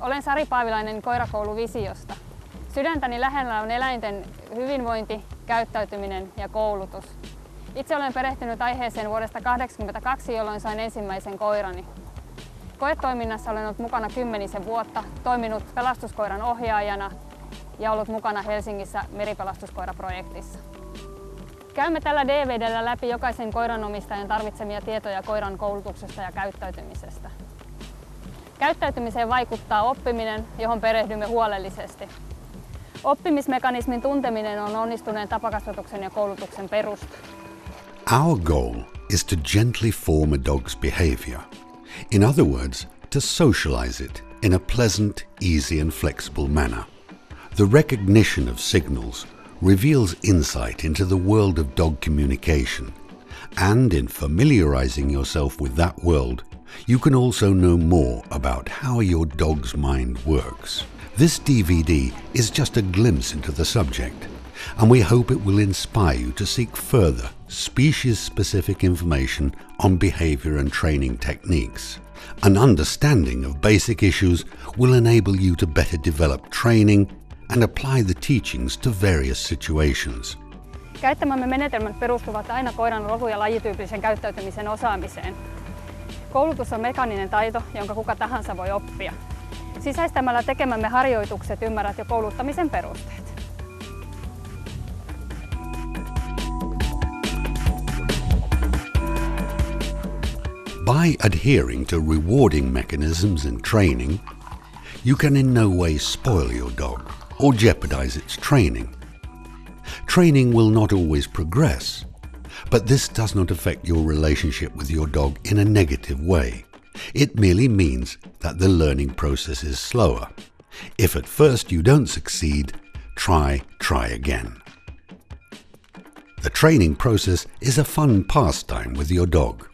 Olen Sari Paavilainen Koirakoulu Visiosta. Sydäntäni lähellä on eläinten hyvinvointi, käyttäytyminen ja koulutus. Itse olen perehtynyt aiheeseen vuodesta 1982, jolloin sain ensimmäisen koirani. Koetoiminnassa olen ollut mukana kymmenisen vuotta, toiminut pelastuskoiran ohjaajana ja ollut mukana Helsingissä meripelastuskoiraprojektissa. Käymme tällä DVDllä läpi jokaisen koiranomistajan tarvitsemia tietoja koiran koulutuksesta ja käyttäytymisestä. Käyttäytymiseen vaikuttaa oppiminen, johon perehdymme huolellisesti. Oppimismekanismin tunteminen on onnistuneen tapakasvatuksen ja koulutuksen perusta. Our goal is to gently form a dog's behavior. In other words, to socialize it in a pleasant, easy, and flexible manner. The recognition of signals reveals insight into the world of dog communication, and in familiarizing yourself with that world, you can also know more about how your dog's mind works. This DVD is just a glimpse into the subject, and we hope it will inspire you to seek further species specific information on behavior and training techniques. An understanding of basic issues will enable you to better develop training and apply the teachings to various situations. Käyttämämme menetelmät perustuvat aina koiran rotu- ja lajityypillisen käyttäytymisen osaamiseen. Koulutus on mekaaninen taito, jonka kuka tahansa voi oppia. Sisäistämällä tekemämme harjoitukset ymmärrät jo kouluttamisen perusteet. By adhering to rewarding mechanisms in training, you can in no way spoil your dog or jeopardize its training. Training will not always progress, but this does not affect your relationship with your dog in a negative way. It merely means that the learning process is slower. If at first you don't succeed, try, try again. The training process is a fun pastime with your dog.